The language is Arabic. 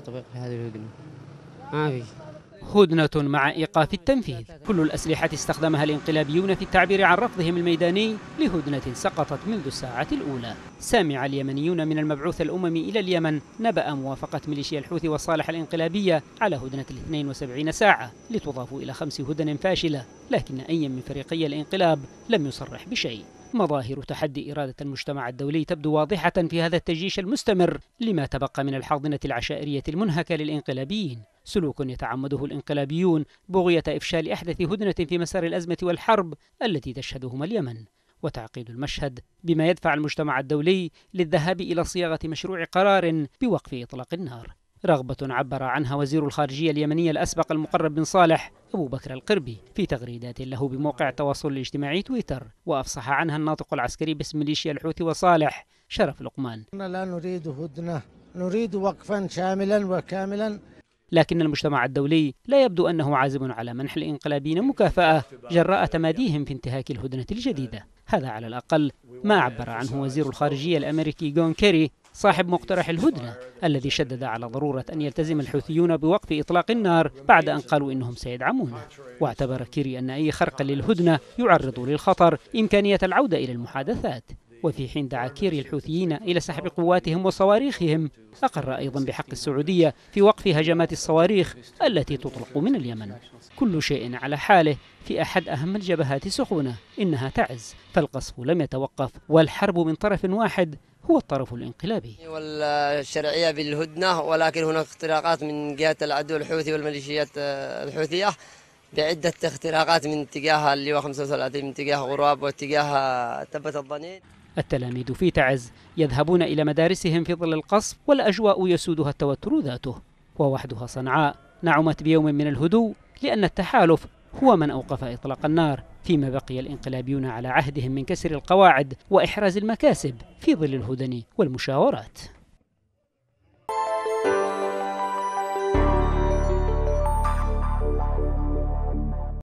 تطبيق في هذه الهدنة ما في. هدنة مع إيقاف التنفيذ. كل الأسلحة استخدمها الانقلابيون في التعبير عن رفضهم الميداني لهدنة سقطت منذ الساعة الأولى. سامع اليمنيون من المبعوث الأممي إلى اليمن نبأ موافقة ميليشيا الحوثي والصالح الانقلابية على هدنة ال 72 ساعة لتضاف إلى خمس هدن فاشلة لكن أي من فريقي الانقلاب لم يصرح بشيء. مظاهر تحدي إرادة المجتمع الدولي تبدو واضحة في هذا التجيش المستمر لما تبقى من الحاضنة العشائرية المنهكة للإنقلابيين. سلوك يتعمده الانقلابيون بغية إفشال أحدث هدنة في مسار الأزمة والحرب التي تشهدهما اليمن. وتعقيد المشهد بما يدفع المجتمع الدولي للذهاب إلى صياغة مشروع قرار بوقف إطلاق النار. رغبة عبر عنها وزير الخارجية اليمني الأسبق المقرب بن صالح أبو بكر القربي في تغريدات له بموقع التواصل الاجتماعي تويتر وأفصح عنها الناطق العسكري باسم ميليشيا الحوثي وصالح شرف لقمان. لا نريد هدنة نريد وقفا شاملا وكاملا لكن المجتمع الدولي لا يبدو أنه عازم على منح الإنقلابيين مكافأة جراء تماديهم في انتهاك الهدنة الجديدة. هذا على الأقل ما عبر عنه وزير الخارجية الأمريكي جون كيري صاحب مقترح الهدنة الذي شدد على ضرورة أن يلتزم الحوثيون بوقف إطلاق النار بعد أن قالوا إنهم سيدعمونه واعتبر كيري أن أي خرق للهدنة يعرض للخطر إمكانية العودة إلى المحادثات. وفي حين دعا كيري الحوثيين إلى سحب قواتهم وصواريخهم أقر أيضا بحق السعودية في وقف هجمات الصواريخ التي تطلق من اليمن. كل شيء على حاله في أحد أهم الجبهات سخونة إنها تعز فالقصف لم يتوقف والحرب من طرف واحد هو الطرف الانقلابي. والشرعية بالهدنة ولكن هناك اختراقات من جهة العدو الحوثي والميليشيات الحوثية. بعدة اختراقات من اتجاه اللواء 35 من اتجاه غراب واتجاه تبت الضنين التلاميذ في تعز يذهبون إلى مدارسهم في ظل القصف والأجواء يسودها التوتر ذاته ووحدها صنعاء. نعمت بيوم من الهدوء لأن التحالف هو من أوقف إطلاق النار فيما بقي الانقلابيون على عهدهم من كسر القواعد وإحراز المكاسب في ظل الهدن والمشاورات.